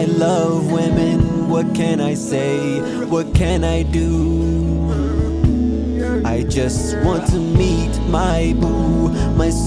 I love women, what can I say? What can I do? I just want to meet my boo, my soul.